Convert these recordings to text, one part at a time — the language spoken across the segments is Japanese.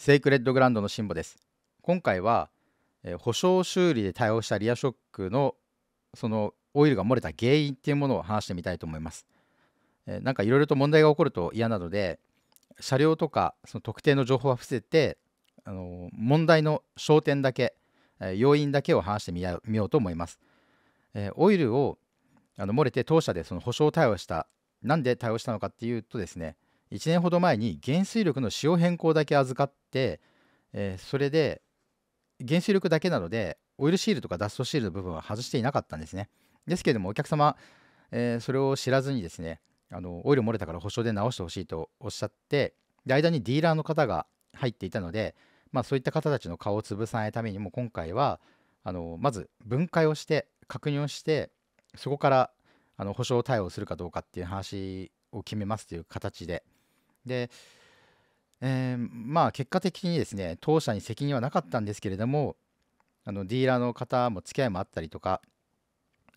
セイクレッドグランドのシンボです。今回は、えー、保証修理で対応したリアショックのそのオイルが漏れた原因っていうものを話してみたいと思います、えー、なんかいろいろと問題が起こると嫌なので車両とかその特定の情報は伏せてあの問題の焦点だけ、えー、要因だけを話してみようと思います、えー、オイルをあの漏れて当社でその保証対応したなんで対応したのかっていうとですね1年ほど前に原水力の使用変更だけ預かっ、えー、それで原水力だけなのでオイルシールとかダストシールの部分は外していなかったんですね。ですけれどもお客様、えー、それを知らずにですねあのオイル漏れたから保証で直してほしいとおっしゃってで間にディーラーの方が入っていたので、まあ、そういった方たちの顔を潰さないためにも今回はあのまず分解をして確認をしてそこからあの保証対応するかどうかっていう話を決めますという形で。で、えー、まあ結果的にですね当社に責任はなかったんですけれどもあのディーラーの方も付き合いもあったりとか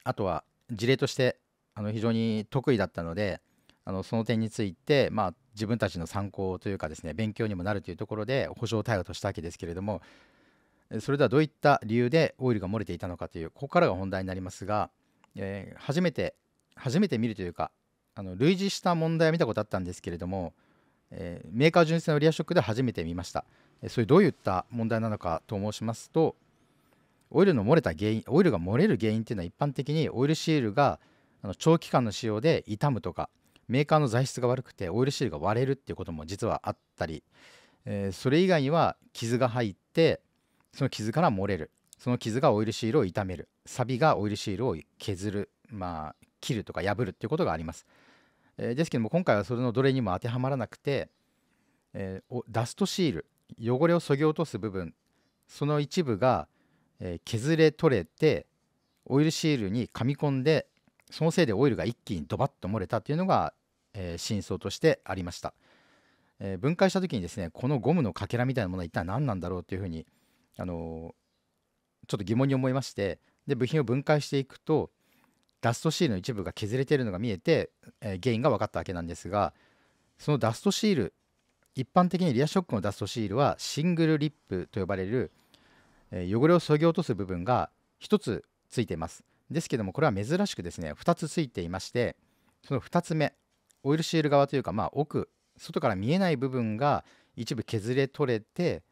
あとは事例としてあの非常に得意だったのであのその点について、まあ、自分たちの参考というかですね勉強にもなるというところで保証対応としたわけですけれどもそれではどういった理由でオイルが漏れていたのかというここからが本題になりますが、えー、初めて初めて見るというかあの類似した問題は見たことあったんですけれどもえー、メーカー純正のリアショックで初めて見ました。えー、それどういった問題なのかと申しますと、オイルの漏れた原因、オイルが漏れる原因っていうのは一般的にオイルシールがあの長期間の使用で傷むとか、メーカーの材質が悪くてオイルシールが割れるっていうことも実はあったり、えー、それ以外には傷が入ってその傷から漏れる。その傷がオイルシールを傷める。錆がオイルシールを削る。まあ切るとか破るっていうことがあります。えー、ですけども今回はそれのどれにも当てはまらなくて、えー、ダストシール汚れをそぎ落とす部分その一部が、えー、削れ取れてオイルシールに噛み込んでそのせいでオイルが一気にドバッと漏れたというのが、えー、真相としてありました、えー、分解した時にですねこのゴムのかけらみたいなものは一体何なんだろうというふうに、あのちょっと疑問に思いましてで部品を分解していくとダストシールの一部が削れているのが見えて、えー、原因が分かったわけなんですがそのダストシール一般的にリアショックのダストシールはシングルリップと呼ばれる、えー、汚れをそぎ落とす部分が1つついています。ですけどもこれは珍しくですね2つついていましてその2つ目オイルシール側というかまあ奥外から見えない部分が一部削れ取れて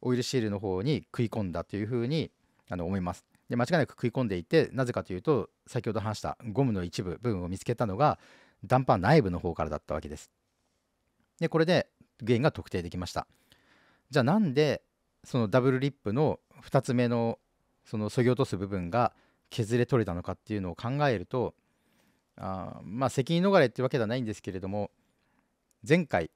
オイルシールの方に食い込んだというふうにあの思います。で間違いなく食い込んでいてなぜかというと先ほど話したゴムの一部部分を見つけたのがダンパー内部の方からだったわけです。でこれで原因が特定できました。じゃあなんでそのダブルリップの2つ目のその削ぎ落とす部分が削れ取れたのかっていうのを考えるとあまあ責任逃れってわけではないんですけれども前回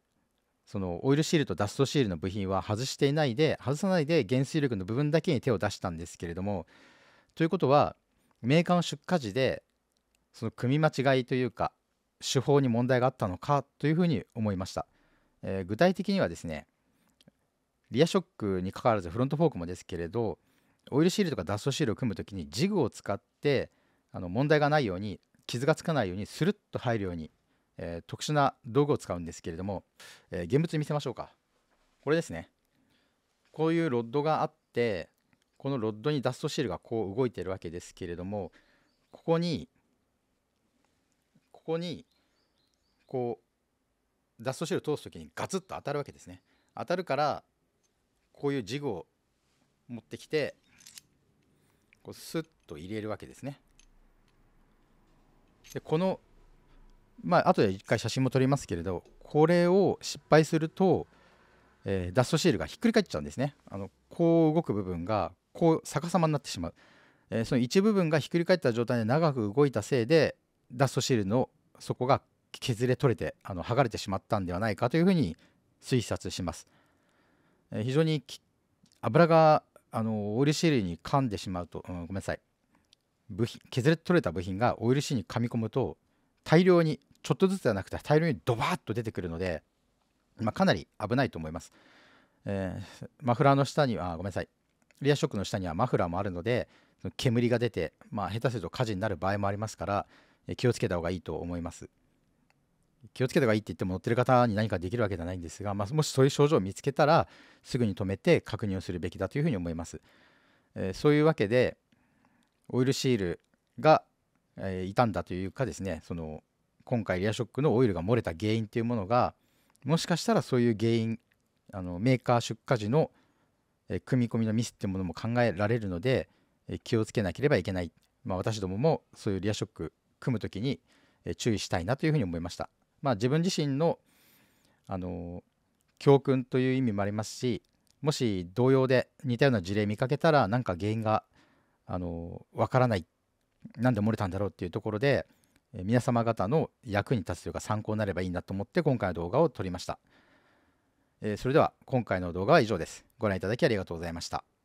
そのオイルシールとダストシールの部品は外していないで外さないで原水力の部分だけに手を出したんですけれどもということはメーカーの出荷時でその組み間違いというか手法に問題があったのかというふうに思いました、えー、具体的にはですねリアショックにかかわらずフロントフォークもですけれどオイルシールとかダストシールを組む時にジグを使ってあの問題がないように傷がつかないようにスルッと入るように、えー、特殊な道具を使うんですけれども、えー、現物見せましょうか。これですね。こういうロッドがあってこのロッドにダストシールがこう動いてるわけですけれどもここにここにこうダストシールを通す時にガツッと当たるわけですね。当たるからこういうジグを持ってきてこうスッと入れるわけですね。でこのまあ後で一回写真も撮りますけれどこれを失敗すると、えー、ダストシールがひっくり返っちゃうんですね。あのこう動く部分がこう逆さまになってしまう、えー、その一部分がひっくり返った状態で長く動いたせいでダストシールの底が削れ取れてあの剥がれてしまったんではないかというふうに推察します、えー、非常に油があのオイルシールに噛んでしまうと、うん、ごめんなさい。部品削れ取れた部品がオイルシールに噛み込むと大量にちょっとずつではなくて大量にドバッと出てくるので、まあ、かなり危ないと思います、えー、マフラーの下にはごめんなさい。リアショックの下にはマフラーもあるので煙が出て、まあ、下手すると火事になる場合もありますから気をつけた方がいいと思います気をつけた方がいいって言っても乗ってる方に何かできるわけじゃないんですが、まあ、もしそういう症状を見つけたらすぐに止めて確認をするべきだというふうに思います。えそういうわけでオイルシールが、えー、傷んだというかですねその今回リアショックのオイルが漏れた原因というものがもしかしたらそういう原因あのメーカー出荷時の、え組み込みのミスっていうものも考えられるので、え気をつけなければいけない、まあ、私どももそういうリアショック組む時に、え注意したいなというふうに思いました。まあ、自分自身の、あの教訓という意味もありますしもし同様で似たような事例見かけたら何か原因があのわからない何で漏れたんだろうっていうところで皆様方の役に立つというか参考になればいいなと思って今回の動画を撮りました。それでは今回の動画は以上です。ご覧いただきありがとうございました。